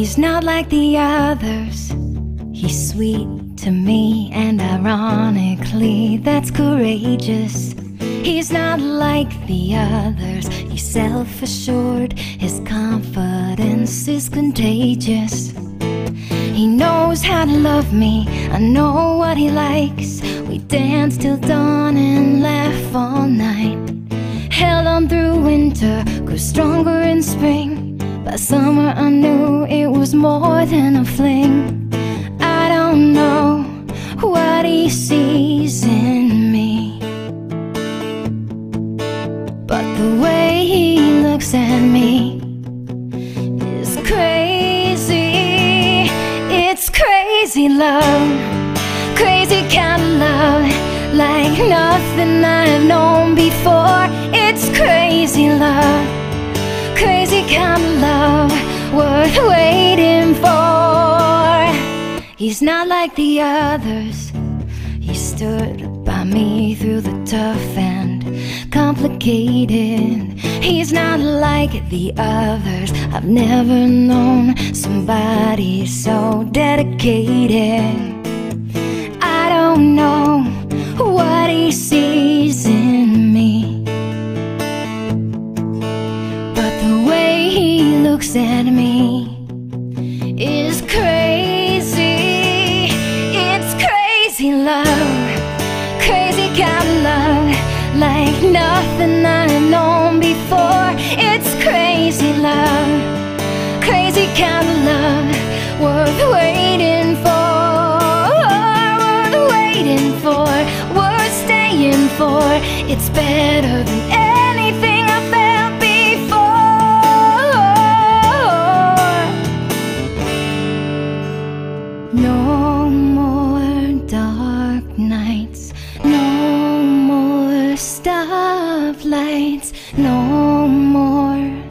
He's not like the others. He's sweet to me, and ironically, that's courageous. He's not like the others. He's self assured. His confidence is contagious. He knows how to love me. I know what he likes. We dance till dawn and laugh all night. Held on through winter, grew stronger in spring. By summer, I knew it was more than a fling. I don't know what he sees in me. But the way he looks at me is crazy. It's crazy love, crazy kind of love, like nothing I've known before. It's crazy love, crazy kind of love, worth waiting for. He's not like the others. He stood by me through the tough and complicated. He's not like the others. I've never known somebody so dedicated. Looks at me is crazy. It's crazy love, crazy kind of love, like nothing I've known before. It's crazy love, crazy kind of love, worth waiting for, worth waiting for, worth staying for. It's better than no more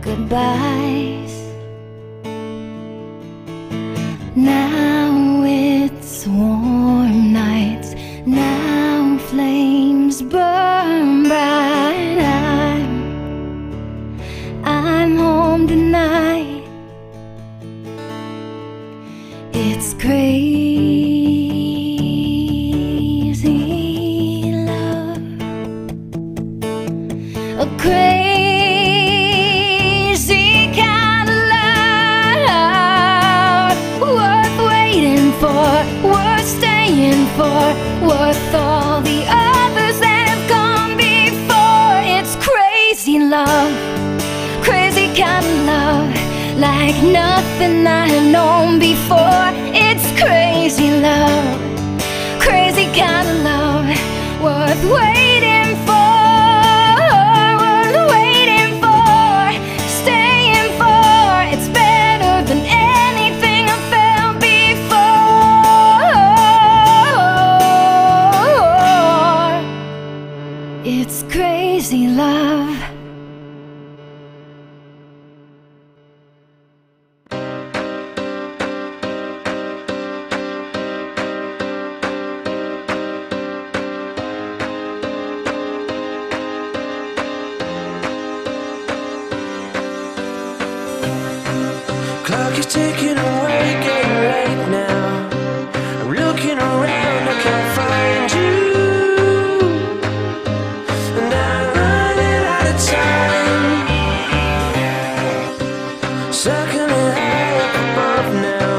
goodbyes. For, worth all the others that have gone before. It's crazy love crazy kind of love, like nothing I have known before. It's crazy love, crazy kind of love, worth waiting Sticking away, getting late now. I'm looking around, I can't find you. And I'm running out of time. Circling high up above now.